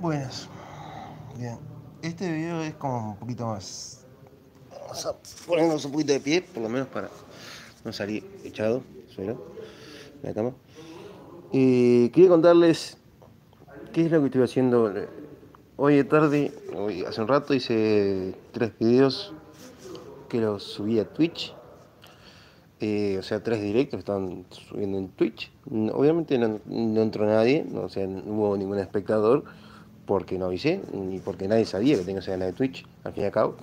Buenas. Bien. Este video es como un poquito más. Vamos a ponernos un poquito de pie, por lo menos para no salir echado suelo en la cama. Y quería contarles qué es lo que estoy haciendo. Hoy de tarde, hoy hace un rato hice tres videos que los subí a Twitch. Eh, o sea, tres directos están subiendo en Twitch. Obviamente no, no entró nadie, o sea, no hubo ningún espectador porque no avisé, ni porque nadie sabía que tengo ese canal de Twitch, al fin y al cabo.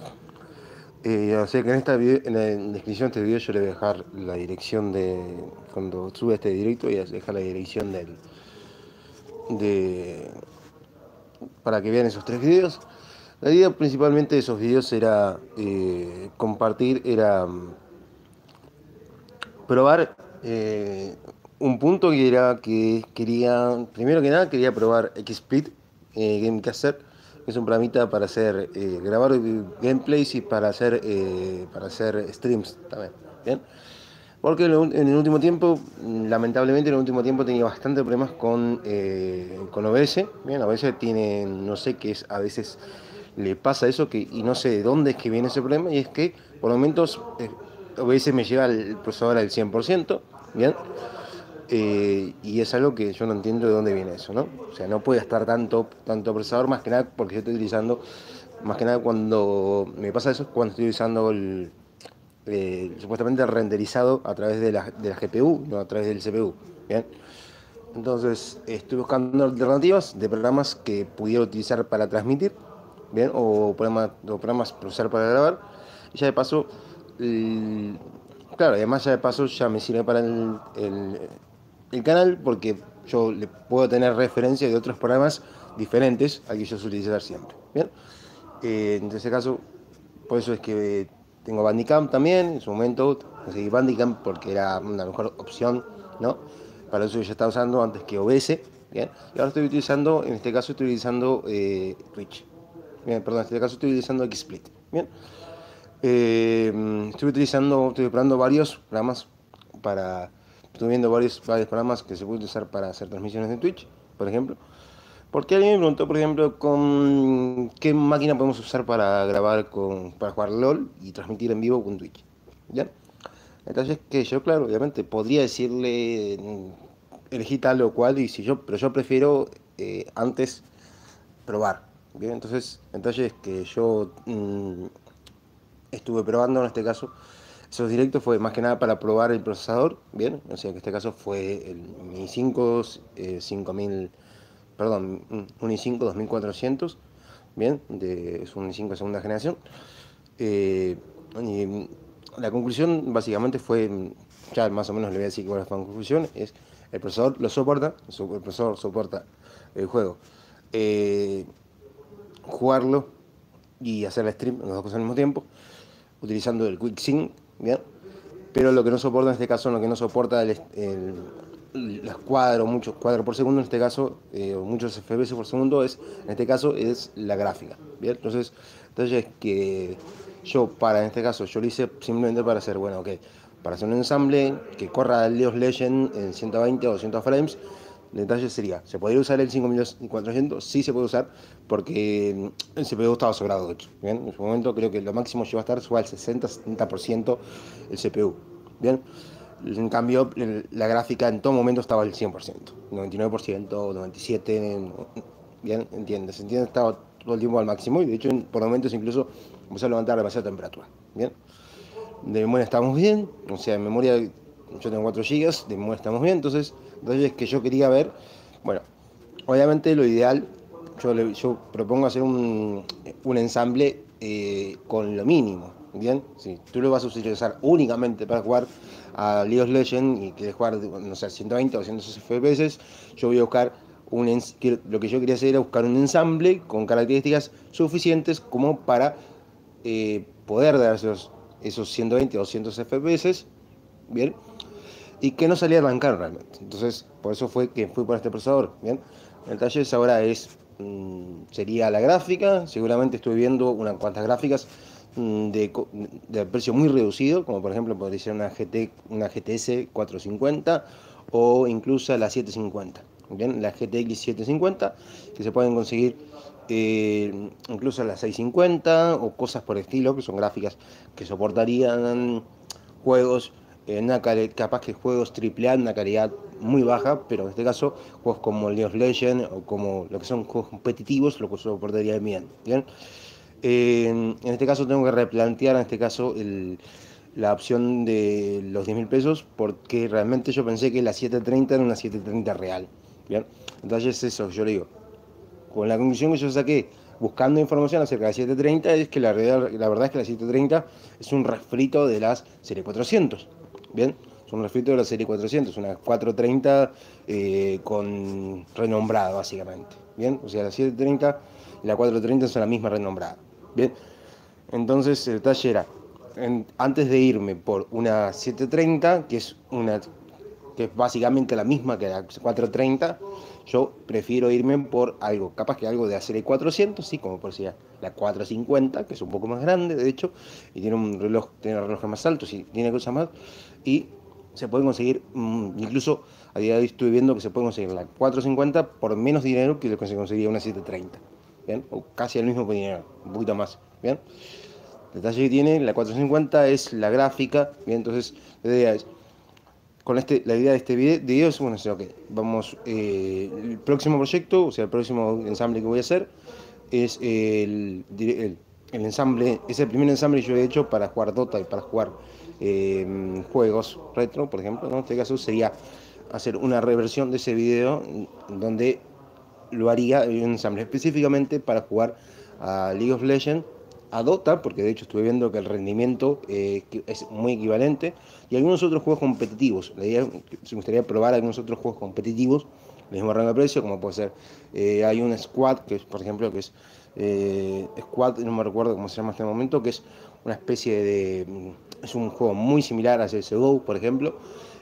Eh, o sea que en, esta en la descripción de este video yo le voy a dejar la dirección de, cuando sube este directo, voy a dejar la dirección del, de, para que vean esos tres videos. La idea principalmente de esos videos era eh, compartir, era mm, probar eh, un punto que era que quería, primero que nada quería probar XSplit eh, Gamecaster, que es un programita para hacer, eh, grabar gameplays y para hacer, eh, para hacer streams también, ¿bien? Porque en el último tiempo, lamentablemente en el último tiempo tenía bastante problemas con, eh, con OBS, bien, OBS tiene, no sé qué es, a veces le pasa eso que, y no sé de dónde es que viene ese problema, y es que por momentos OBS me lleva el procesador al 100%, bien, eh, y es algo que yo no entiendo de dónde viene eso, ¿no? O sea, no puede estar tanto, tanto procesador, más que nada porque yo estoy utilizando, más que nada cuando me pasa eso, cuando estoy utilizando el, eh, supuestamente renderizado a través de la, de la GPU, no a través del CPU, ¿bien? Entonces, estoy buscando alternativas de programas que pudiera utilizar para transmitir, ¿bien? O programas, o programas para usar para grabar. Y ya de paso, claro, además ya de paso ya me sirve para el canal porque yo le puedo tener referencia de otros programas diferentes a que yo suelo utilizar siempre. Bien, eh, en ese caso, por eso es que tengo Bandicam también. En su momento conseguí Bandicam porque era una mejor opción, ¿no? Para eso ya estaba usando antes que OBS. Bien, y ahora estoy utilizando, en este caso estoy utilizando eh, Twitch. Bien, perdón, en este caso estoy utilizando XSplit. Bien. Eh, estoy utilizando, estoy probando varios programas para Estuve viendo varios, varios programas que se pueden usar para hacer transmisiones de Twitch, por ejemplo. Porque alguien me preguntó, por ejemplo, con qué máquina podemos usar para grabar, con, para jugar LOL y transmitir en vivo con Twitch. ¿Ya? Entonces, que yo, claro, obviamente podría decirle, elegí tal o cual, y si yo, pero yo prefiero eh, antes probar. ¿bien? Entonces, entonces que yo mm, estuve probando en este caso esos directos fue más que nada para probar el procesador, bien, o sea que en este caso fue el Mi 5 5000, perdón, un i5 2400, bien, de, es un i5 de segunda generación. Eh, y la conclusión básicamente fue, ya más o menos le voy a decir cuál es la conclusión, es el procesador lo soporta, el procesador soporta el juego. Eh, jugarlo y hacer el stream, las dos cosas al mismo tiempo, utilizando el QuickSync ¿bien? Pero lo que no soporta en este caso, lo que no soporta el, los cuadros, muchos cuadros por segundo, en este caso, eh, muchos FPS por segundo, es, en este caso es la gráfica, ¿bien? Entonces, entonces que yo para, en este caso, yo lo hice simplemente para hacer, bueno, ok, para hacer un ensamble que corra el Leos Legend en 120 o 200 frames, el detalle sería, ¿se podría usar el 5400? Sí se puede usar porque el CPU estaba sobrado, de hecho. ¿bien? En su momento creo que lo máximo lleva a estar suba al 60-70% el CPU. ¿bien? En cambio, la gráfica en todo momento estaba al 100%, 99%, 97%, ¿bien? ¿Entiendes? ¿Entiendes? Estaba todo el tiempo al máximo y de hecho por momentos incluso empezó a levantar demasiada temperatura. ¿bien? De memoria estamos bien, o sea, en memoria yo tengo 4 GB, de memoria estamos bien, entonces entonces, que yo quería ver, bueno, obviamente lo ideal, yo, yo propongo hacer un, ensamble eh, con lo mínimo, ¿bien? Si tú lo vas a utilizar únicamente para jugar a League of Legends y quieres jugar, no sé, 120 o 200 FPS, yo voy a buscar un, lo que yo quería hacer era buscar un ensamble con características suficientes como para eh, poder dar esos, esos 120 o 200 FPS, ¿bien? Y que no salía a arrancar realmente. Entonces, por eso fue que fui por este procesador. Bien, el taller ahora es mm, sería la gráfica. Seguramente estoy viendo unas cuantas gráficas mm, de, de, precio muy reducido, como por ejemplo podría ser una, GT, una GTS 450 o incluso la 750. bien, la GTX 750, que se pueden conseguir eh, incluso la 650 o cosas por estilo, que son gráficas que soportarían juegos en una capaz que juegos AAA en una calidad muy baja, pero en este caso juegos como League of Legends o como lo que son juegos competitivos lo que soportaría bien. ¿bien? Eh, en este caso tengo que replantear en este caso la opción de los 10 mil pesos porque realmente yo pensé que la 730 era una 730 real. ¿bien? Entonces eso, yo le digo, con la conclusión que yo saqué buscando información acerca de la 730 es que la, la verdad es que la 730 es un refrito de las serie 400. Bien, es un refrito de la serie 400, una 430 eh, con renombrada básicamente. Bien, o sea, la 730 y la 430 son la misma renombrada. Bien, entonces el detalle era, antes de irme por una 730, que es una que es básicamente la misma que la 430, yo prefiero irme por algo, capaz que algo de la serie 400, sí, como por decir la 450, que es un poco más grande, de hecho, y tiene un reloj, tiene relojes más altos y tiene cosas más, y se puede conseguir, mm, incluso a día de hoy estoy viendo que se puede conseguir la 450 por menos dinero que lo que se conseguiría una 730, ¿bien? O casi el mismo dinero, un poquito más, ¿bien? El detalle que tiene la 450 es la gráfica, ¿bien? Entonces, la idea es con este, la idea de este video, es, bueno, ok, vamos, eh, el próximo proyecto, o sea, el próximo ensamble que voy a hacer, es el, el, ensamble, es el primer ensamble que yo he hecho para jugar Dota y para jugar em, juegos retro, por ejemplo, en este caso sería hacer una reversión de ese video donde lo haría un ensamble específicamente para jugar a League of Legends a Dota, porque de hecho estuve viendo que el rendimiento eh, es muy equivalente, y algunos otros juegos competitivos. La idea, me gustaría probar algunos otros juegos competitivos, el mismo rango de precio, como puede ser, eh, hay un Squad, que es, por ejemplo, que es eh, Squad, no me recuerdo cómo se llama en este momento, que es una especie de, mm, es un juego muy similar a CSGO, por ejemplo,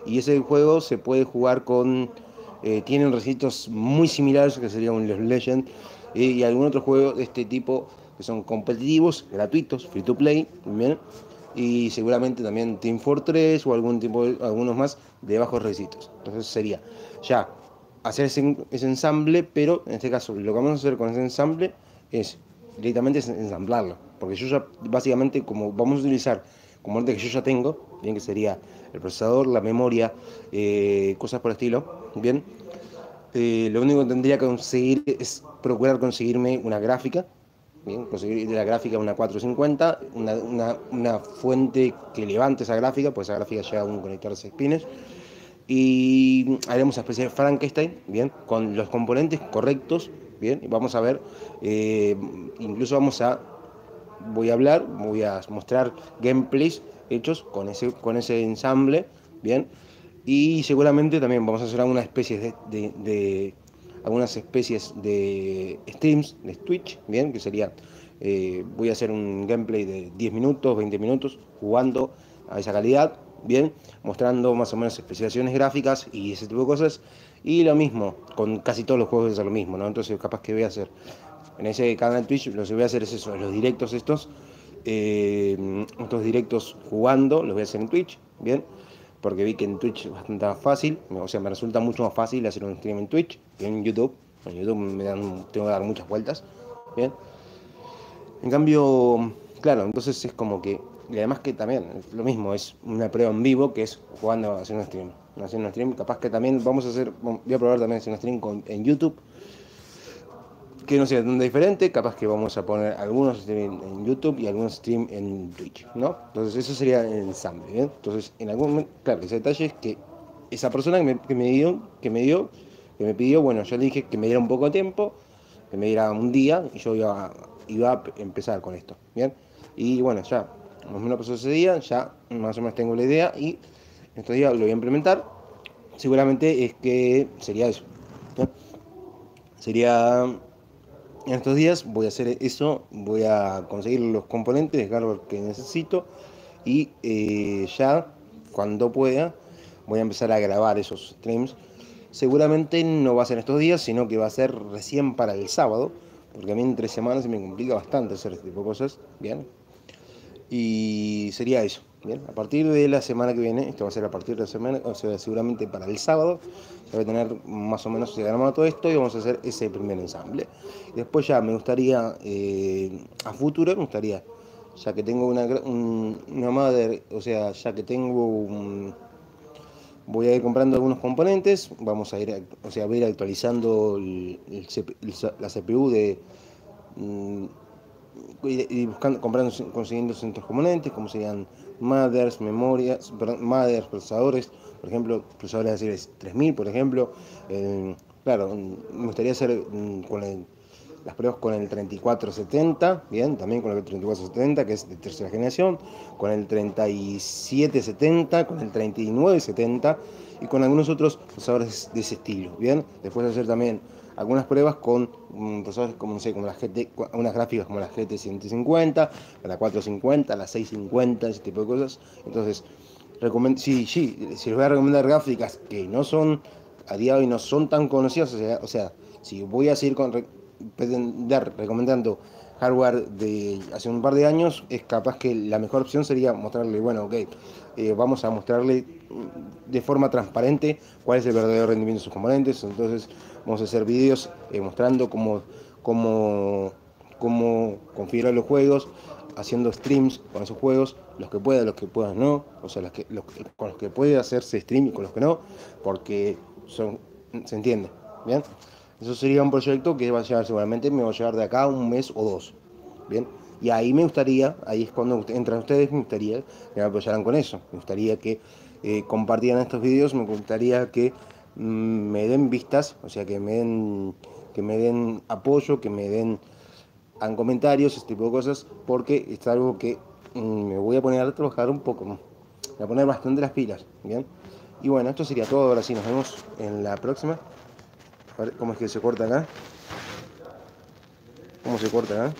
y ese juego se puede jugar con, tiene requisitos muy similares, que sería un Legend, y algún otro juego de este tipo que son competitivos, gratuitos, free to play, también, y seguramente también Team Fortress o algún tipo algunos más de bajos requisitos. Entonces sería ya hacer ese, ensamble, pero en este caso lo que vamos a hacer con ese ensamble es directamente ensamblarlo, porque yo ya básicamente como vamos a utilizar componentes que yo ya tengo, bien que sería el procesador, la memoria, eh, cosas por el estilo, bien, eh, lo único que tendría que conseguir es procurar conseguirme una gráfica Conseguir de la gráfica una 450, una, una, fuente que levante esa gráfica, pues esa gráfica lleva un conector de 6 pines. Y haremos una especie de Frankenstein, bien, con los componentes correctos, bien, y vamos a ver, eh, incluso vamos a, voy a hablar, voy a mostrar gameplays hechos con ese, con ese ensamble, bien, y seguramente también vamos a hacer alguna especie de algunas especies de streams de Twitch, bien, que sería, eh, voy a hacer un gameplay de 10 minutos, 20 minutos, jugando a esa calidad, bien, mostrando más o menos especificaciones gráficas y ese tipo de cosas. Y lo mismo, con casi todos los juegos es lo mismo, ¿no? Entonces capaz que voy a hacer, en ese canal de Twitch lo que voy a hacer es eso, los directos estos, eh, estos directos jugando, los voy a hacer en Twitch, bien porque vi que en Twitch es bastante más fácil, o sea, me resulta mucho más fácil hacer un stream en Twitch que en YouTube. En YouTube me dan, tengo que dar muchas vueltas, ¿bien? En cambio, claro, entonces es como que, y además que también, lo mismo, es una prueba en vivo que es jugando a hacer un stream. Hacer un stream, capaz que también vamos a hacer, voy a probar también hacer un stream en YouTube que no sea tan diferente, capaz que vamos a poner algunos stream en YouTube y algunos stream en Twitch, ¿no? Entonces eso sería el ensamble, ¿bien? Entonces, en algún momento, claro, ese detalle es que esa persona que me, que me, dio, que me dio, que me pidió, bueno, yo le dije que me diera un poco de tiempo, que me diera un día y yo iba, iba a empezar con esto, ¿bien? Y bueno, ya, más o menos pasó ese día, ya más o menos tengo la idea y estos días lo voy a implementar. Seguramente es que sería eso, Sería en estos días voy a hacer eso, voy a conseguir los componentes de hardware que necesito y eh, ya cuando pueda voy a empezar a grabar esos streams. Seguramente no va a ser estos días, sino que va a ser recién para el sábado, porque a mí en tres semanas se me complica bastante hacer este tipo de cosas, ¿bien? Y sería eso, Bien, a partir de la semana que viene, esto va a ser a partir de la semana, o sea, seguramente para el sábado, se va a tener más o menos armado todo esto y vamos a hacer ese primer ensamble. Después ya me gustaría, eh, a futuro, me gustaría, ya que tengo una, una madre, o sea, ya que tengo un, voy a ir comprando algunos componentes, vamos a ir, o sea, a ir actualizando la CPU de mm, y buscando, comprando, consiguiendo centros componentes, como serían mothers, memorias, mothers, procesadores, por ejemplo, procesadores de series 3000, por ejemplo. Eh, claro, me gustaría hacer mm, con las pruebas con el 3470, bien, también con el 3470, que es de tercera generación, con el 3770, con el 3970 y con algunos otros procesadores de ese estilo, bien. Después hacer también algunas pruebas con um, procesadores como, no sé, como las GT, unas gráficas como la GT150, la 450, la 650, ese tipo de cosas. Entonces, sí, sí, si les voy a recomendar gráficas que no son a día de hoy no son tan conocidas, o sea, o sea si voy a seguir con recomendando hardware de hace un par de años, es capaz que la mejor opción sería mostrarle, bueno, ok, eh, vamos a mostrarle de forma transparente cuál es el verdadero rendimiento de sus componentes, entonces vamos a hacer vídeos eh, mostrando cómo, cómo, cómo configurar los juegos, haciendo streams con esos juegos, los que pueda, los que puedan no, o sea, los que, con los que puede hacerse stream y con los que no, porque son, se entiende, ¿bien? Eso sería un proyecto que va a llevar seguramente, me va a llevar de acá un mes o dos. Bien, y ahí me gustaría, ahí es cuando entran ustedes, me gustaría que me apoyaran con eso. Me gustaría que eh, compartieran estos vídeos, me gustaría que me den vistas, o sea, que me den, que me den apoyo, que me den comentarios, este tipo de cosas, porque es algo que mm, me voy a poner a trabajar un poco, voy a poner bastante las pilas, ¿bien? Y bueno, esto sería todo, ahora sí, nos vemos en la próxima. A ver cómo es que se corta acá. ¿Cómo se corta acá?